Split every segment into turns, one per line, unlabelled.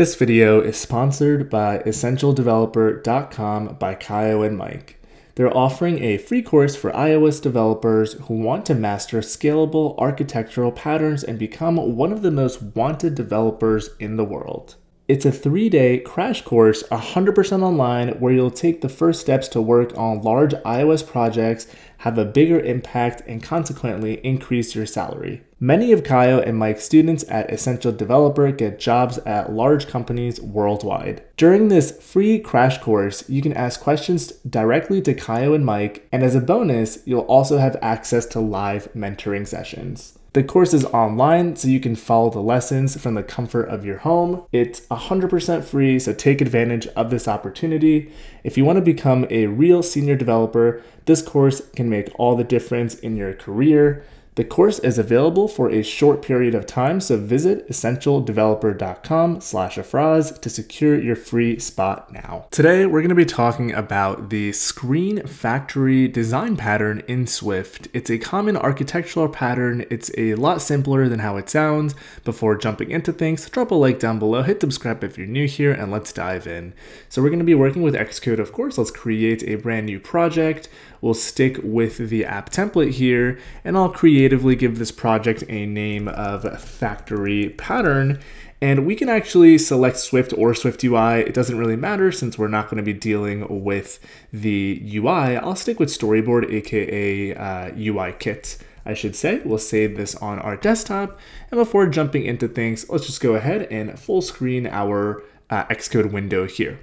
This video is sponsored by EssentialDeveloper.com by Caio and Mike. They're offering a free course for iOS developers who want to master scalable architectural patterns and become one of the most wanted developers in the world. It's a three day crash course, 100% online, where you'll take the first steps to work on large iOS projects, have a bigger impact, and consequently increase your salary. Many of Caio and Mike's students at Essential Developer get jobs at large companies worldwide. During this free crash course, you can ask questions directly to Caio and Mike, and as a bonus, you'll also have access to live mentoring sessions. The course is online, so you can follow the lessons from the comfort of your home. It's 100% free, so take advantage of this opportunity. If you want to become a real senior developer, this course can make all the difference in your career. The course is available for a short period of time, so visit essentialdeveloper.com slash afraz to secure your free spot now. Today, we're going to be talking about the screen factory design pattern in Swift. It's a common architectural pattern. It's a lot simpler than how it sounds. Before jumping into things, drop a like down below, hit subscribe if you're new here, and let's dive in. So we're going to be working with Xcode, of course. Let's create a brand new project. We'll stick with the app template here, and I'll creatively give this project a name of factory pattern. And we can actually select Swift or Swift UI. It doesn't really matter since we're not going to be dealing with the UI. I'll stick with Storyboard, aka uh, UI Kit. I should say. We'll save this on our desktop. And before jumping into things, let's just go ahead and full screen our uh, Xcode window here.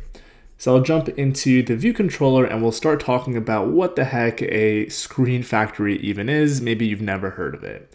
So I'll jump into the view controller and we'll start talking about what the heck a screen factory even is. Maybe you've never heard of it.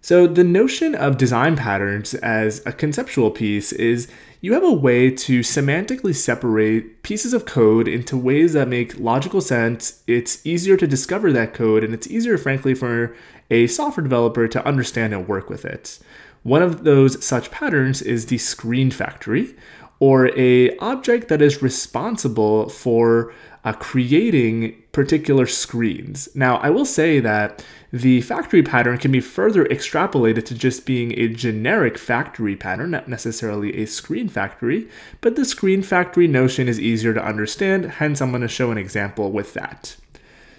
So the notion of design patterns as a conceptual piece is you have a way to semantically separate pieces of code into ways that make logical sense. It's easier to discover that code and it's easier, frankly, for a software developer to understand and work with it. One of those such patterns is the screen factory, or a object that is responsible for uh, creating particular screens. Now, I will say that the factory pattern can be further extrapolated to just being a generic factory pattern, not necessarily a screen factory, but the screen factory notion is easier to understand, hence I'm going to show an example with that.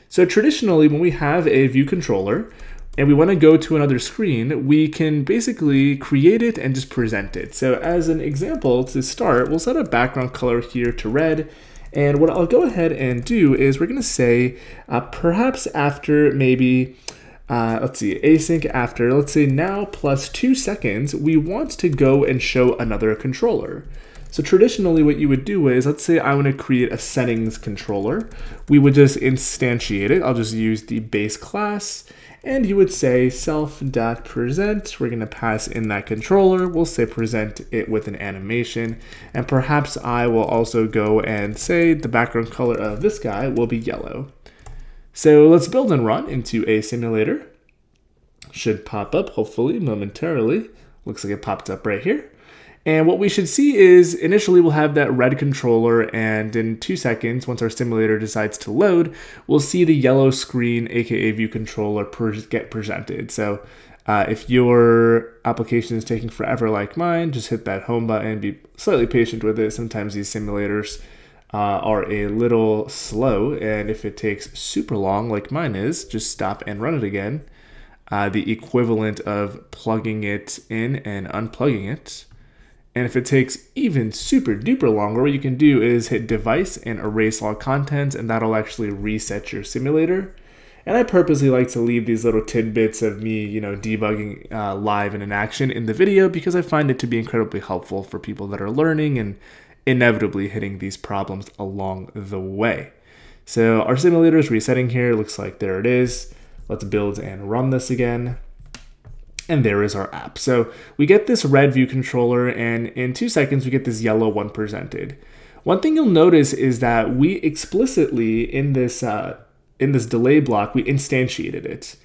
So traditionally, when we have a view controller, and we want to go to another screen, we can basically create it and just present it. So as an example to start, we'll set a background color here to red. And what I'll go ahead and do is we're going to say uh, perhaps after maybe, uh, let's see, async after, let's say now plus two seconds, we want to go and show another controller. So traditionally what you would do is, let's say I want to create a settings controller. We would just instantiate it. I'll just use the base class and you would say self.present. We're going to pass in that controller. We'll say present it with an animation. And perhaps I will also go and say the background color of this guy will be yellow. So let's build and run into a simulator. Should pop up hopefully momentarily. Looks like it popped up right here. And what we should see is initially we'll have that red controller and in two seconds, once our simulator decides to load, we'll see the yellow screen, aka view controller, get presented. So uh, if your application is taking forever like mine, just hit that home button, be slightly patient with it. Sometimes these simulators uh, are a little slow, and if it takes super long like mine is, just stop and run it again. Uh, the equivalent of plugging it in and unplugging it. And if it takes even super duper longer, what you can do is hit device and erase all contents and that'll actually reset your simulator. And I purposely like to leave these little tidbits of me, you know, debugging uh, live and in action in the video because I find it to be incredibly helpful for people that are learning and inevitably hitting these problems along the way. So our simulator is resetting here. Looks like there it is. Let's build and run this again and there is our app. So we get this red view controller and in two seconds we get this yellow one presented. One thing you'll notice is that we explicitly in this uh, in this delay block, we instantiated it.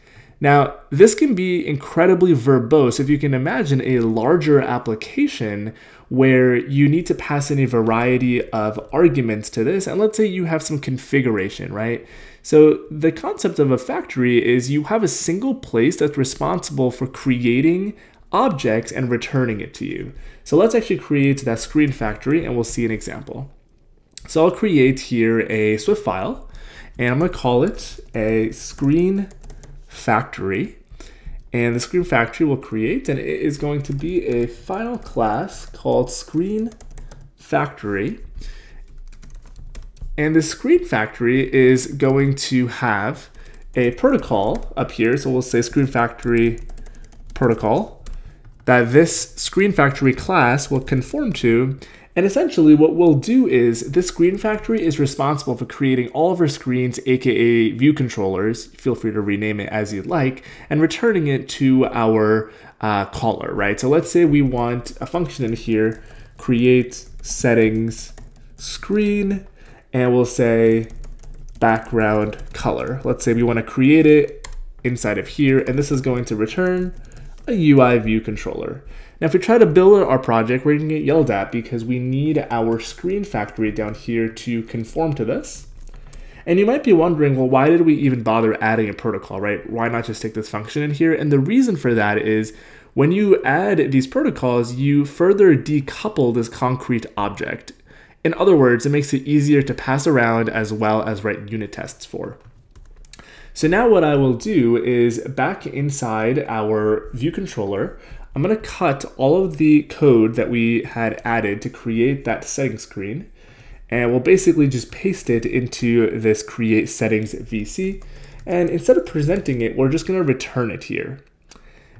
Now, this can be incredibly verbose if you can imagine a larger application where you need to pass in a variety of arguments to this. And let's say you have some configuration, right? So the concept of a factory is you have a single place that's responsible for creating objects and returning it to you. So let's actually create that screen factory and we'll see an example. So I'll create here a Swift file and I'm to call it a screen factory. And the screen factory will create and it is going to be a final class called screen factory. And the screen factory is going to have a protocol up here. So we'll say screen factory protocol that this screen factory class will conform to and essentially what we'll do is this screen factory is responsible for creating all of our screens, aka view controllers, feel free to rename it as you'd like, and returning it to our uh, caller, right? So let's say we want a function in here, create settings screen, and we'll say background color. Let's say we want to create it inside of here, and this is going to return a UI view controller. Now, if we try to build our project, we're to get yelled at because we need our screen factory down here to conform to this. And you might be wondering, well, why did we even bother adding a protocol, right? Why not just take this function in here? And the reason for that is when you add these protocols, you further decouple this concrete object. In other words, it makes it easier to pass around as well as write unit tests for. So now what I will do is back inside our view controller, I'm going to cut all of the code that we had added to create that settings screen. And we'll basically just paste it into this create settings VC. And instead of presenting it, we're just going to return it here.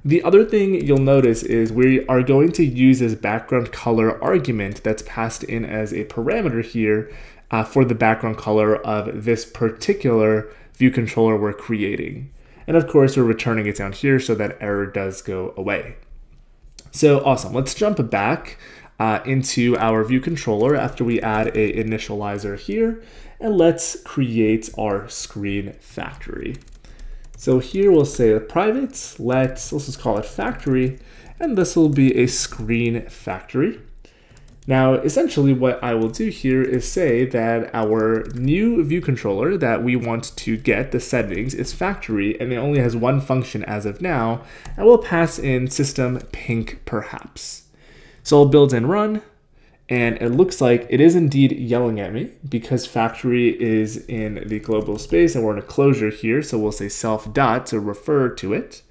The other thing you'll notice is we are going to use this background color argument that's passed in as a parameter here uh, for the background color of this particular view controller we're creating. And of course, we're returning it down here so that error does go away. So awesome. Let's jump back uh, into our view controller after we add a initializer here. And let's create our screen factory. So here we'll say private, let's, let's just call it factory, and this will be a screen factory. Now, essentially what I will do here is say that our new view controller that we want to get the settings is factory and it only has one function as of now, and we'll pass in system pink perhaps. So I'll build and run, and it looks like it is indeed yelling at me because factory is in the global space and we're in a closure here, so we'll say self dot to refer to it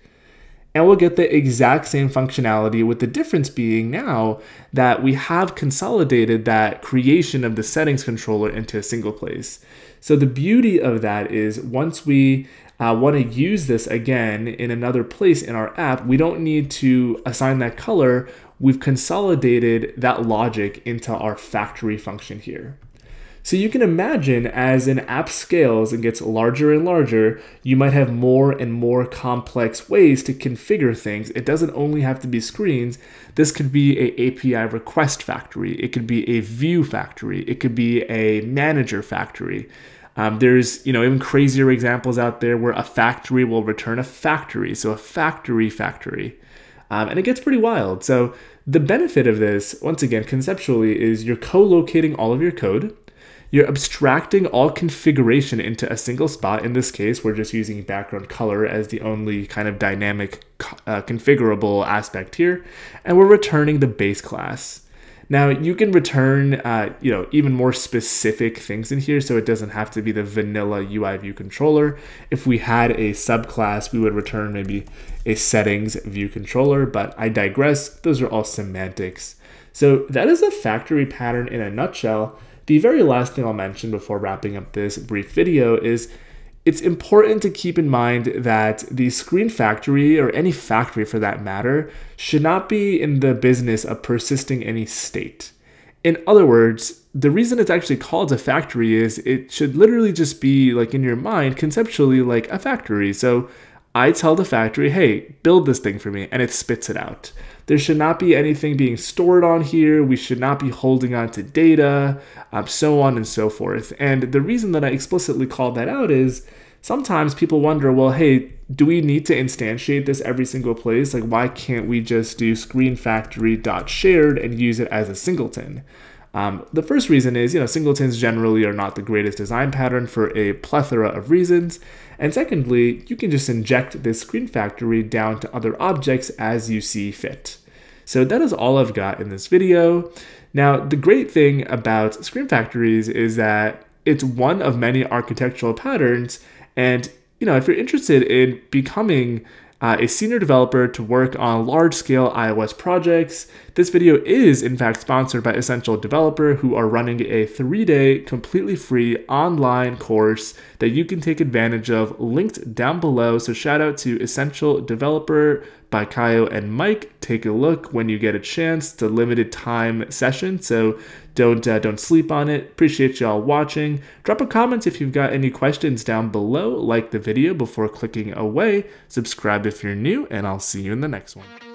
and we'll get the exact same functionality with the difference being now that we have consolidated that creation of the settings controller into a single place. So the beauty of that is once we uh, want to use this again in another place in our app, we don't need to assign that color. We've consolidated that logic into our factory function here. So you can imagine as an app scales and gets larger and larger, you might have more and more complex ways to configure things. It doesn't only have to be screens. This could be a API request factory. It could be a view factory. It could be a manager factory. Um, there's you know even crazier examples out there where a factory will return a factory, so a factory factory, um, and it gets pretty wild. So the benefit of this, once again, conceptually, is you're co-locating all of your code. You're abstracting all configuration into a single spot. In this case, we're just using background color as the only kind of dynamic uh, configurable aspect here. And we're returning the base class. Now you can return, uh, you know, even more specific things in here, so it doesn't have to be the vanilla UI view controller. If we had a subclass, we would return maybe a settings view controller, but I digress. Those are all semantics. So that is a factory pattern in a nutshell. The very last thing I'll mention before wrapping up this brief video is it's important to keep in mind that the screen factory, or any factory for that matter, should not be in the business of persisting any state. In other words, the reason it's actually called a factory is it should literally just be like in your mind, conceptually, like a factory. So I tell the factory, hey, build this thing for me, and it spits it out. There should not be anything being stored on here. We should not be holding on to data, um, so on and so forth. And the reason that I explicitly called that out is sometimes people wonder, well, hey, do we need to instantiate this every single place? Like, why can't we just do screen factory dot shared and use it as a singleton? Um, the first reason is, you know, singletons generally are not the greatest design pattern for a plethora of reasons. And secondly, you can just inject this screen factory down to other objects as you see fit. So that is all I've got in this video. Now, the great thing about screen factories is that it's one of many architectural patterns. And, you know, if you're interested in becoming uh, a senior developer to work on large scale iOS projects. This video is, in fact, sponsored by Essential Developer, who are running a three day, completely free online course that you can take advantage of, linked down below. So, shout out to Essential Developer by Caio and Mike. Take a look when you get a chance. It's a limited time session, so don't uh, don't sleep on it. Appreciate y'all watching. Drop a comment if you've got any questions down below. Like the video before clicking away. Subscribe if you're new, and I'll see you in the next one.